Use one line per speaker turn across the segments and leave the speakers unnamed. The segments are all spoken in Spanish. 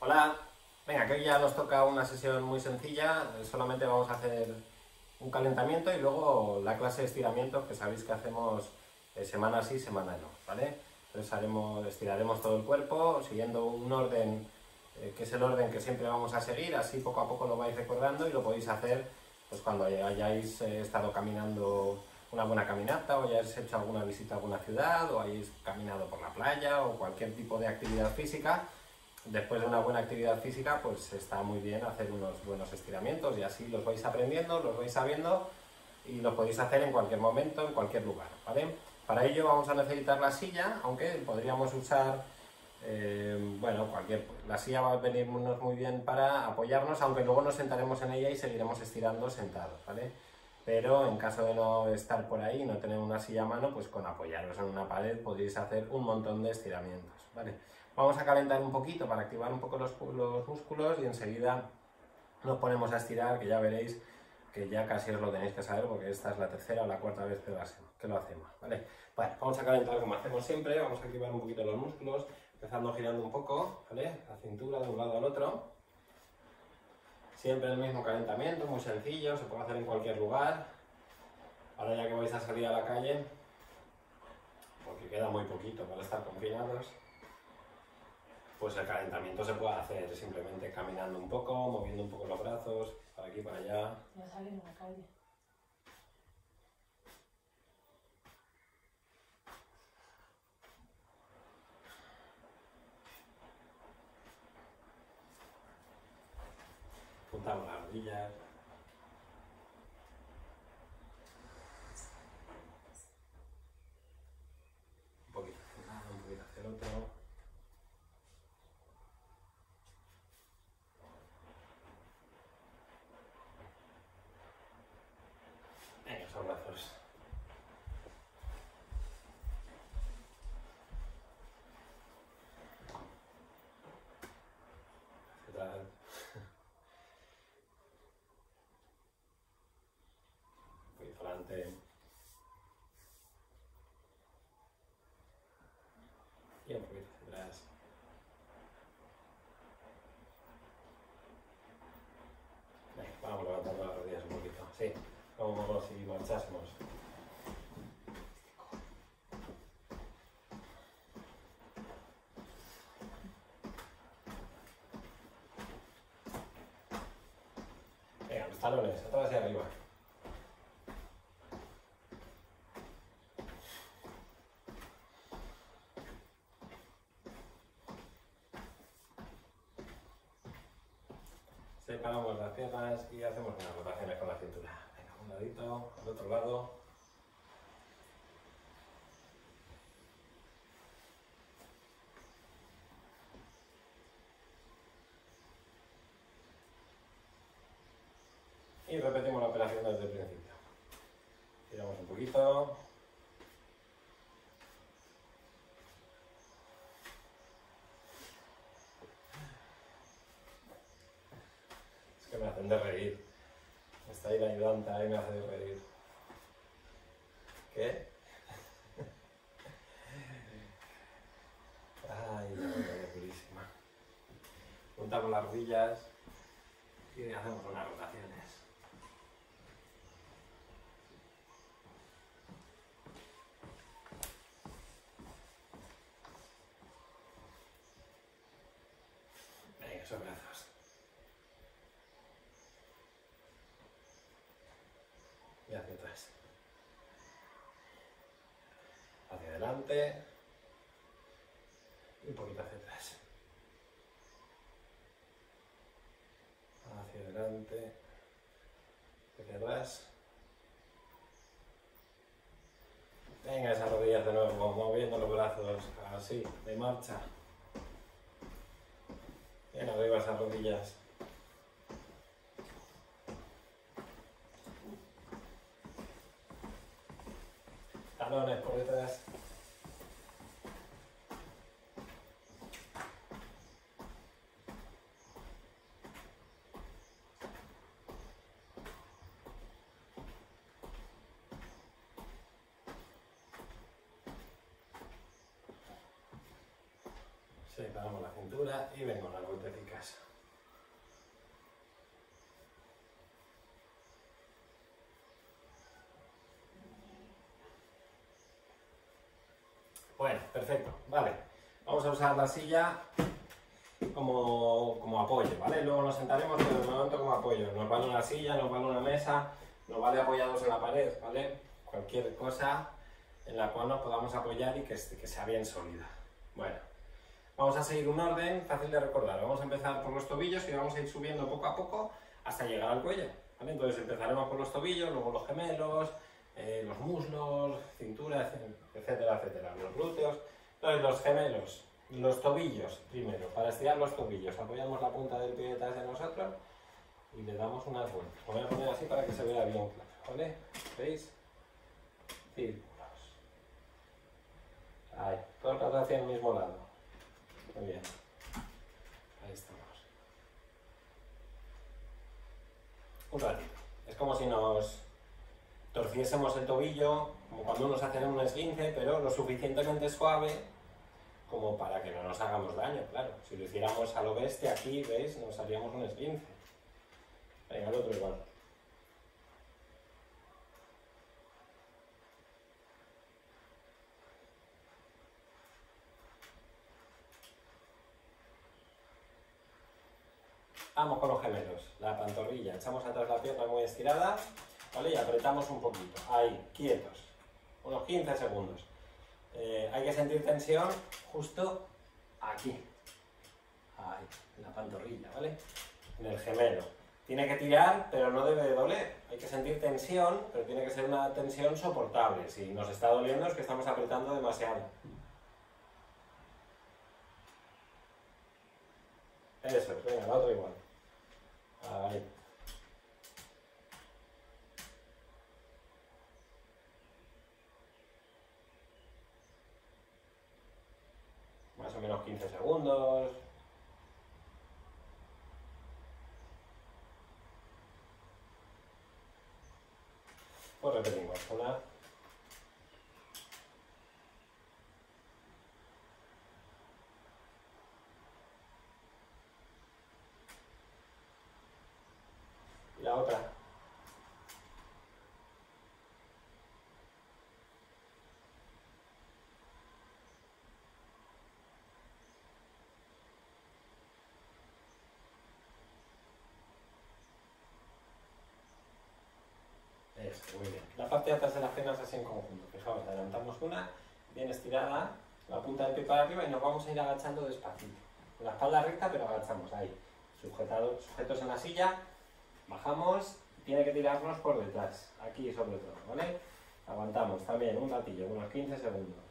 Hola, venga, que hoy ya nos toca una sesión muy sencilla, solamente vamos a hacer un calentamiento y luego la clase de estiramiento que sabéis que hacemos eh, semana sí, semana no, ¿vale? Entonces haremos, estiraremos todo el cuerpo siguiendo un orden eh, que es el orden que siempre vamos a seguir, así poco a poco lo vais recordando y lo podéis hacer pues cuando hayáis eh, estado caminando una buena caminata o hayáis hecho alguna visita a alguna ciudad o hayáis caminado por la playa o cualquier tipo de actividad física después de una buena actividad física, pues está muy bien hacer unos buenos estiramientos y así los vais aprendiendo, los vais sabiendo y lo podéis hacer en cualquier momento, en cualquier lugar, ¿vale? Para ello vamos a necesitar la silla, aunque podríamos usar, eh, bueno, cualquier... La silla va a venirnos muy bien para apoyarnos, aunque luego nos sentaremos en ella y seguiremos estirando sentados, ¿vale? Pero en caso de no estar por ahí y no tener una silla a mano, pues con apoyaros en una pared podréis hacer un montón de estiramientos, ¿vale? Vamos a calentar un poquito para activar un poco los, los, músculos y enseguida nos ponemos a estirar, que ya veréis que ya casi os lo tenéis que saber porque esta es la tercera o la cuarta vez. Que lo hacemos ¿vale? Bueno, vamos a calentar como hacemos siempre, vamos a activar un poquito los músculos, empezando girando un poco, ¿vale? La cintura de un lado al otro. Siempre el mismo calentamiento, muy sencillo, se puede hacer en cualquier lugar. Ahora ya que vais a salir a la calle, porque queda muy poquito para estar confinados, pues el calentamiento se puede hacer simplemente caminando un poco, moviendo un poco los brazos, para aquí, para allá.
Ya salen a la calle.
Obrigado. Adelante. Y un poquito hacia atrás. Venga, vamos levantando las rodillas un poquito. Sí, como si marchásemos. Venga, los talones, atrás hacia arriba. Separamos las piernas y hacemos unas rotaciones con la cintura. Venga, un ladito, al otro lado. Y repetimos la operación desde el principio. Giramos un poquito. Es que me hacen de reír. Está ahí la ayudante, ahí me hace de reír. ¿Qué? Ay, la rodilla purísima. Juntamos las rodillas y hacemos unas rotaciones. Venga, esos brazos. Y hacia atrás. Hacia adelante. Y un poquito hacia atrás. Hacia adelante. Hacia atrás. Venga, esas rodillas de nuevo, moviendo los brazos, así, de marcha en arriba esas rodillas. Talones por detrás. Sí, paramos la cintura y vengo Bueno, perfecto, vale. Vamos a usar la silla como, como apoyo, ¿vale? Luego nos sentaremos, pero de momento como apoyo. Nos vale una silla, nos vale una mesa, nos vale apoyados en la pared, ¿vale? Cualquier cosa en la cual nos podamos apoyar y que, que sea bien sólida. Bueno, vamos a seguir un orden fácil de recordar. Vamos a empezar por los tobillos y vamos a ir subiendo poco a poco hasta llegar al cuello. ¿vale? Entonces empezaremos por los tobillos, luego los gemelos, eh, los muslos, cintura, etcétera, etcétera, los glúteos. Entonces los gemelos, los tobillos primero, para estirar los tobillos, apoyamos la punta del pie detrás de nosotros y le damos unas vueltas. Lo voy a poner así para que se vea bien claro, ¿vale? ¿Veis? Círculos. Ahí, todo el rato hacia el mismo lado. Muy bien. Ahí estamos. Un ratito. Es como si nos torciésemos el tobillo, como cuando nos hacen un esguince, pero lo suficientemente suave como para que no nos hagamos daño, claro. Si lo hiciéramos a lo bestia aquí, ¿veis? Nos haríamos un esguince. Venga, el otro igual. Vamos con los gemelos, la pantorrilla, echamos atrás la pierna muy estirada, ¿vale? Y apretamos un poquito, ahí, quietos, unos 15 segundos. Eh, hay que sentir tensión justo aquí, ahí, en la pantorrilla, ¿vale? En el gemelo. Tiene que tirar, pero no debe de doler. Hay que sentir tensión, pero tiene que ser una tensión soportable. Si nos está doliendo es que estamos apretando demasiado. Eso es, venga, la otra igual. Ahí. Más o menos 15 segundos. Pues repetimos. Una. Y la otra. Eso, La parte de las piernas así en conjunto. Fijaos, adelantamos una, bien estirada, la punta del pie para arriba y nos vamos a ir agachando despacito. La espalda recta, pero agachamos ahí. Sujetado, sujetos en la silla, bajamos, tiene que tirarnos por detrás, aquí sobre todo, ¿vale? Aguantamos también un ratillo, unos 15 segundos.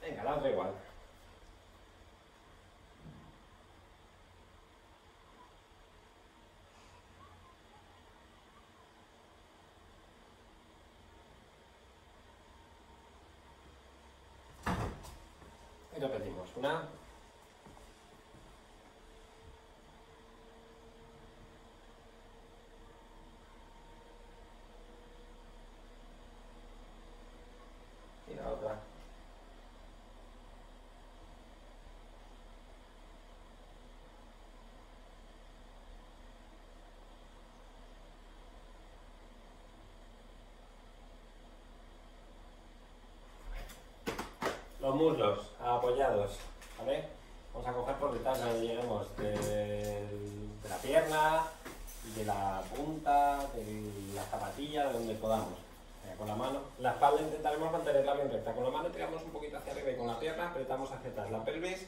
Venga, la otra igual. Y repetimos. Una. Y la otra. Los muslos apoyados, ¿vale? Vamos a coger por detrás donde lleguemos del- de la pierna, de la punta, de la zapatilla, de donde podamos. Venga, con la mano, la espalda intentaremos mantenerla bien recta. Con la mano tiramos un poquito hacia arriba y con la pierna apretamos hacia atrás. La pelvis,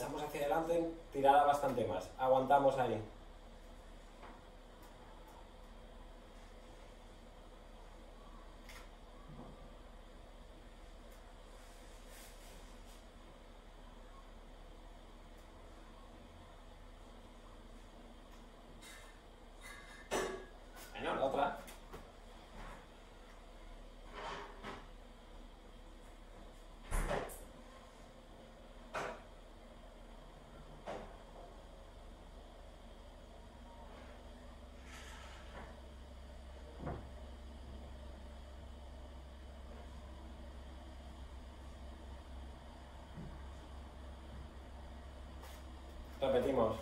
echamos hacia adelante, tirada bastante más. Aguantamos ahí. Bueno, la otra. Repetimos.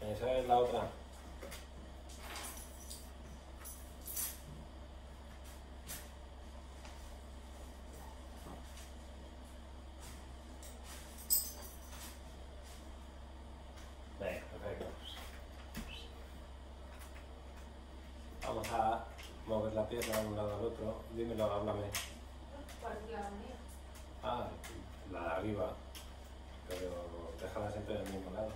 Esa es la otra. Venga, perfecto. Vamos a pierna de un lado al otro. Dímelo, háblame.
¿Cuál mía?
Ah, la de arriba. Pero déjala siempre del mismo lado.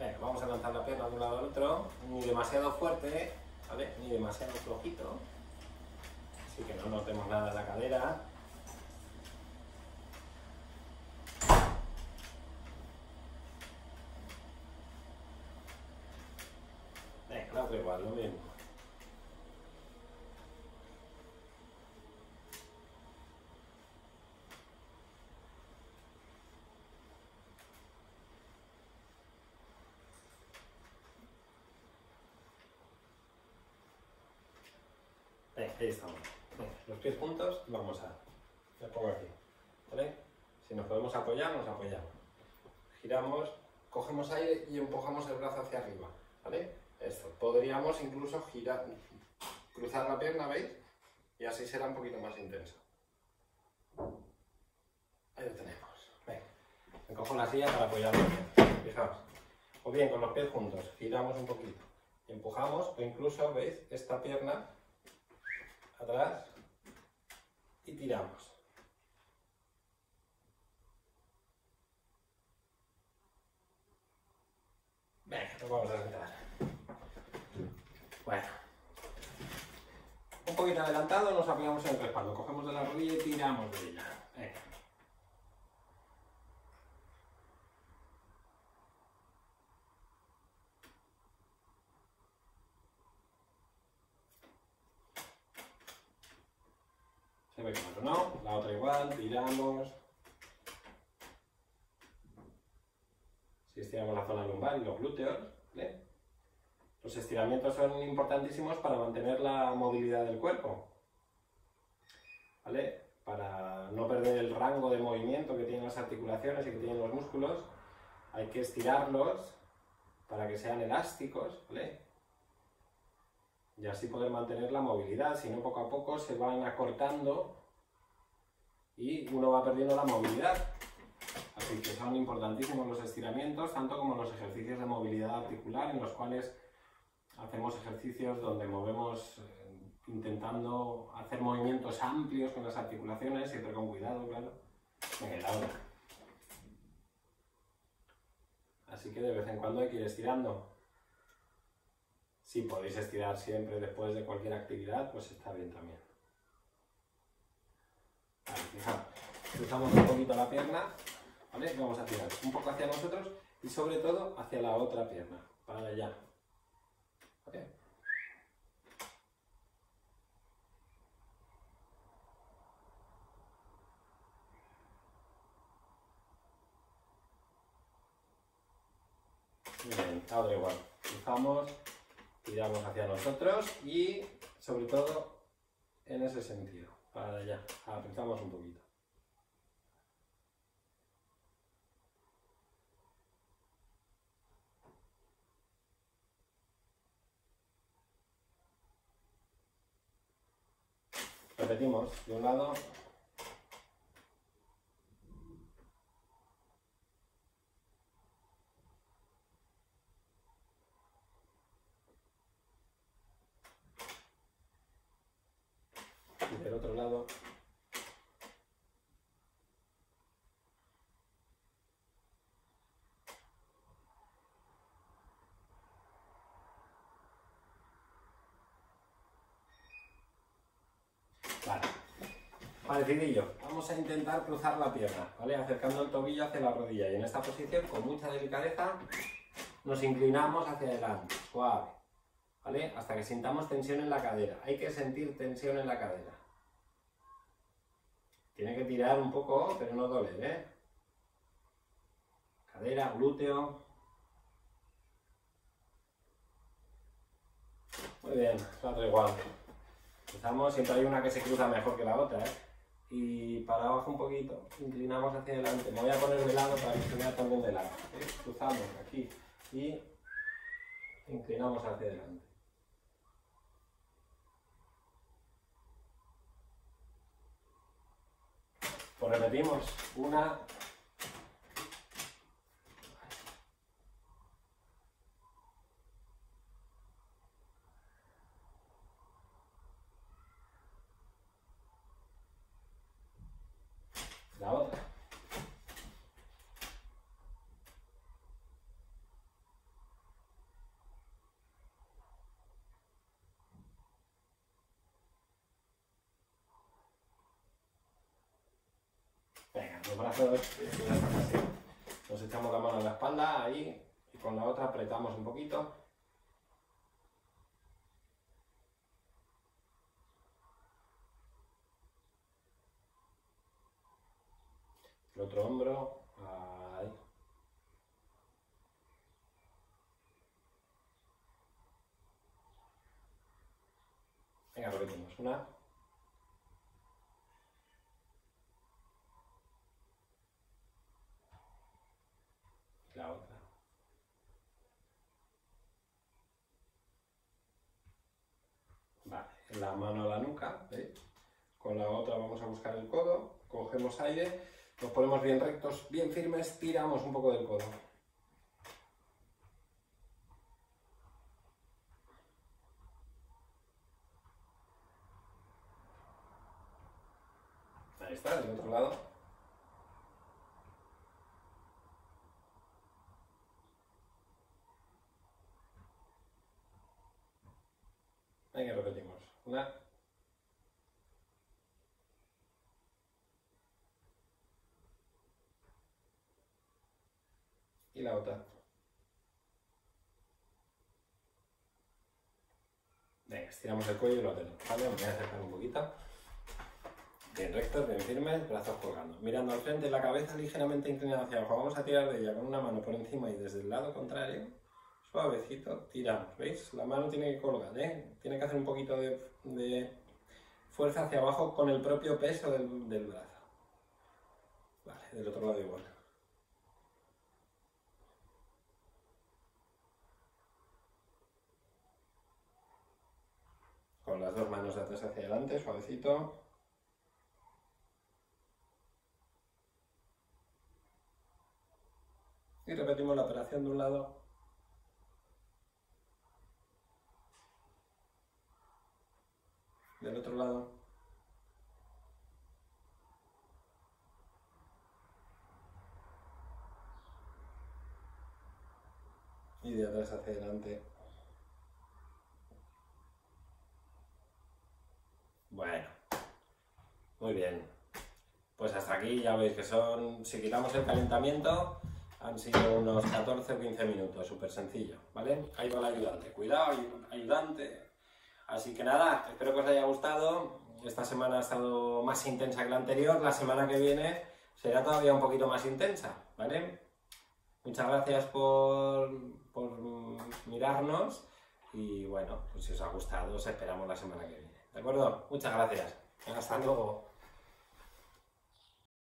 Venga, vamos a lanzar la pierna de un lado al otro. Ni demasiado fuerte, ¿vale? Ni demasiado flojito. Así que no notemos nada en la cadera. Venga, otra igual, lo mismo. Venga, ahí estamos. Los pies juntos, vamos a. Me pongo aquí. ¿Vale? Si nos podemos apoyar, nos apoyamos. Giramos, cogemos aire y empujamos el brazo hacia arriba. ¿Vale? Esto. Podríamos incluso girar, cruzar la pierna, ¿veis? Y así será un poquito más intenso. Ahí lo tenemos. Me cojo la silla para apoyarme. Fijaos. O bien con los pies juntos, giramos un poquito. Y empujamos, o incluso, ¿veis? Esta pierna atrás y tiramos. Venga, nos vamos a sentar. Bueno. Un poquito adelantado, nos apoyamos en el respaldo. Cogemos de la rodilla y tiramos de ella. No, no, la otra igual, tiramos. Si estiramos la zona lumbar y los glúteos, ¿vale? Los estiramientos son importantísimos para mantener la movilidad del cuerpo, ¿vale? Para no perder el rango de movimiento que tienen las articulaciones y que tienen los músculos, hay que estirarlos para que sean elásticos, ¿vale? Y así poder mantener la movilidad, si no poco a poco se van acortando y uno va perdiendo la movilidad. Así que son importantísimos los estiramientos, tanto como los ejercicios de movilidad articular, en los cuales hacemos ejercicios donde movemos eh, intentando hacer movimientos amplios con las articulaciones, siempre con cuidado, claro. Así que de vez en cuando hay que ir estirando. Si podéis estirar siempre después de cualquier actividad, pues está bien también. Vale, fijaos, cruzamos un poquito la pierna, ¿vale? Vamos a tirar un poco hacia nosotros y sobre todo hacia la otra pierna, para allá. ¿Vale? Bien, ahora igual. Cruzamos, tiramos hacia nosotros y sobre todo en ese sentido, para allá. Apretamos un poquito. Repetimos, de un lado Vamos a intentar cruzar la pierna, ¿vale? Acercando el tobillo hacia la rodilla. Y en esta posición, con mucha delicadeza, nos inclinamos hacia adelante, suave, ¿vale? Hasta que sintamos tensión en la cadera. Hay que sentir tensión en la cadera. Tiene que tirar un poco, pero no doler, ¿eh? Cadera, glúteo. Muy bien, la igual. Empezamos, siempre hay una que se cruza mejor que la otra, ¿eh? Y para abajo un poquito, inclinamos hacia adelante. Me voy a poner de lado para que se vea también de lado. ¿eh? Cruzamos aquí y inclinamos hacia adelante. Pues repetimos, una, la otra. Venga, los brazos nos echamos la mano en la espalda ahí y con la otra apretamos un poquito. El otro hombro, ahí. Venga, repetimos. Una. La otra. Vale, la mano a la nuca, ¿veis? Con la otra vamos a buscar el codo, cogemos aire, nos ponemos bien rectos, bien firmes, tiramos un poco del codo. Ahí está, del otro lado. Venga, repetimos. Una. Y la otra. Venga, estiramos el cuello y lo tenemos. ¿Vale? Me voy a acercar un poquito. Bien rectos, bien firmes, brazos colgando. Mirando al frente, la cabeza ligeramente inclinada hacia abajo. Vamos a tirar de ella con una mano por encima y desde el lado contrario. Suavecito, tiramos. ¿Veis? La mano tiene que colgar, ¿eh? Tiene que hacer un poquito de, fuerza hacia abajo con el propio peso del brazo. Vale, del otro lado igual. Con las dos manos de atrás hacia adelante, suavecito. Y repetimos la operación de un lado. Del otro lado. Y de atrás hacia adelante. Bueno, muy bien. Pues hasta aquí ya veis que son, si quitamos el calentamiento, han sido unos 14 o 15 minutos, súper sencillo, ¿vale? Ahí va el ayudante, cuidado, ayudante. Así que nada, espero que os haya gustado. Esta semana ha estado más intensa que la anterior, la semana que viene será todavía un poquito más intensa, ¿vale? Muchas gracias por, por mirarnos y bueno, pues si os ha gustado, os esperamos la semana que viene. ¿De acuerdo? Muchas gracias. Hasta luego.